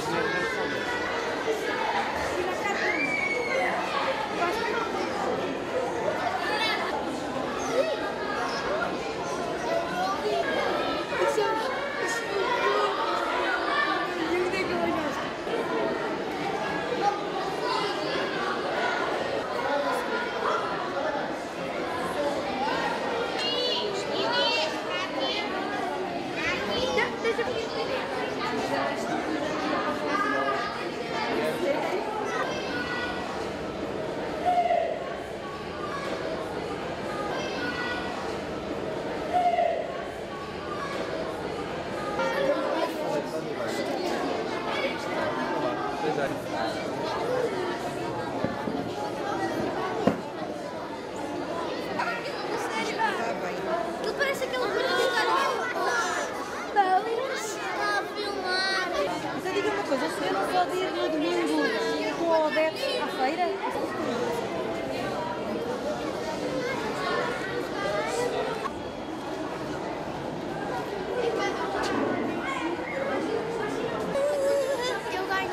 There's no feira? Eu ganho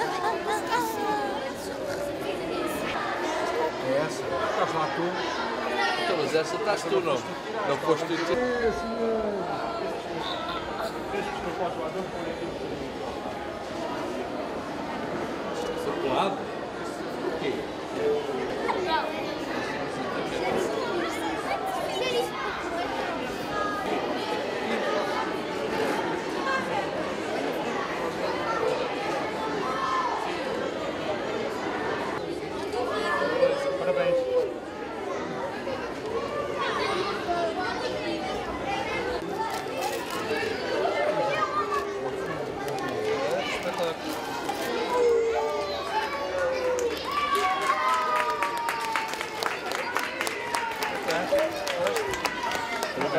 É essa? Estás lá tu? Então, mas essa estás tu, não? Não foste tu. Lado? O quê? Parabéns. Olha, um, dois, certo?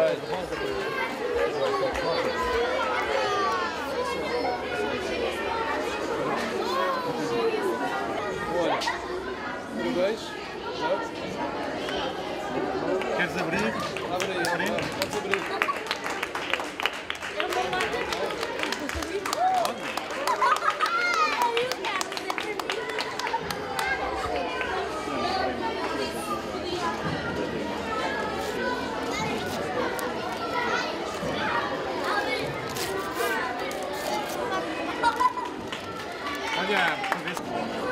Queres abrir? Abre aí, abre aí. Podes abrir. Olha,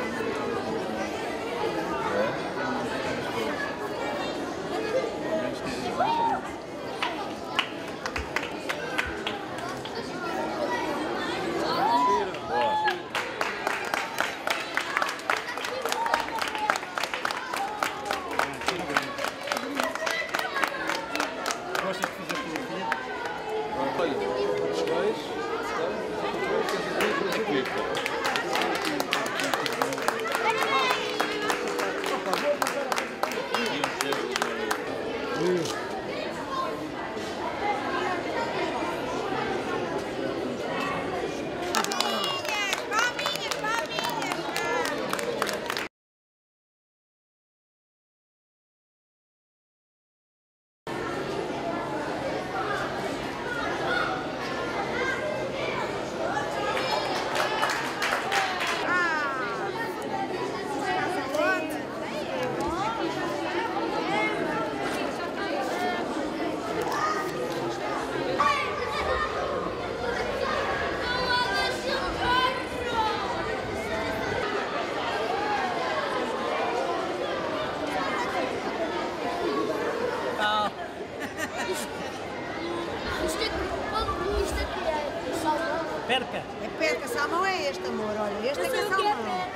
Perca! É perca, salmão é este, amor. Olha, este é que é salmão.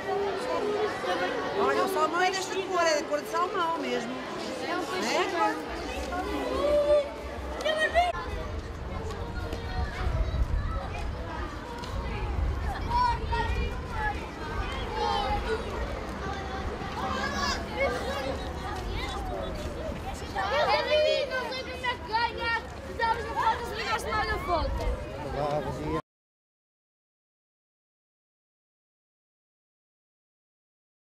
Olha, o salmão é desta cor, é da cor de salmão mesmo. É? não sei como é